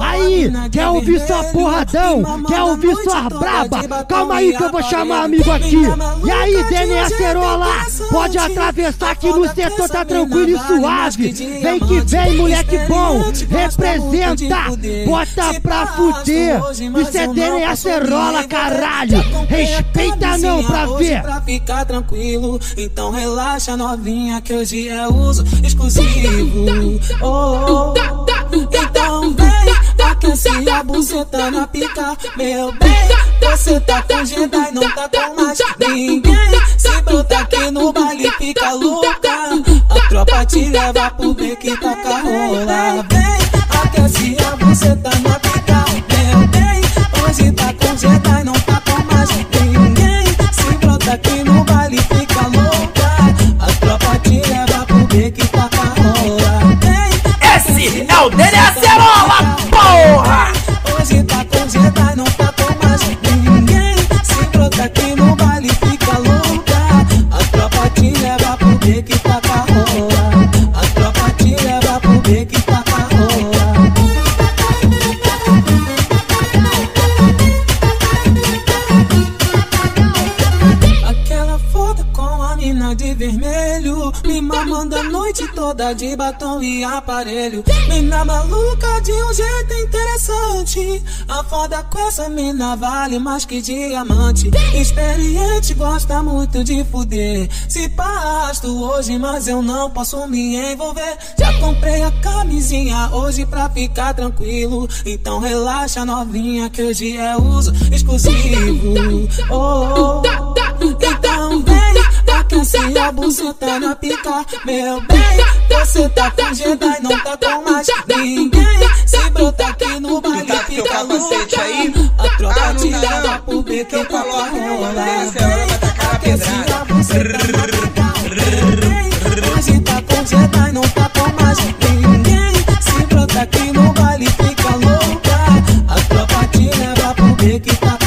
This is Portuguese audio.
Aí, quer ouvir sua porradão? Quer ouvir sua braba? Calma aí que eu vou chamar amigo aqui. E aí, DNA Acerola, pode atravessar aqui no setor, tá tranquilo e suave. Vem que vem, moleque bom, representa, bota pra fuder. Isso é DNA Acerola, caralho. Respeita não pra ver. Pra ficar tranquilo, então relaxa novinha que hoje é uso exclusivo. Oh, oh. Então vem, a buceta na pica, meu bem. Você tá com Jedi, não tá com mais ninguém. Se brota aqui no baile, fica louca. A tropa te leva pro beco tá com a rola. Vem, aquece a buceta na de vermelho. Me mamando a noite toda de batom e aparelho. Mina maluca de um jeito interessante. A foda com essa mina vale mais que diamante. Experiente gosta muito de fuder. Se pasto hoje mas eu não posso me envolver. Já comprei a camisinha hoje pra ficar tranquilo. Então relaxa novinha que hoje é uso exclusivo. Oh, oh tá na a pica, meu bem. Você tá com Jedi, não tá com mais ninguém. Se brota aqui no vale, tá fica louca. Aí, a tropa te dá por ver que eu coloco no olhar. Aquezinha, você tá com pica, Hoje tá com Jedi, não tá com mais ninguém. Se brota aqui no vale, fica louca. A tropa te leva por ver que tá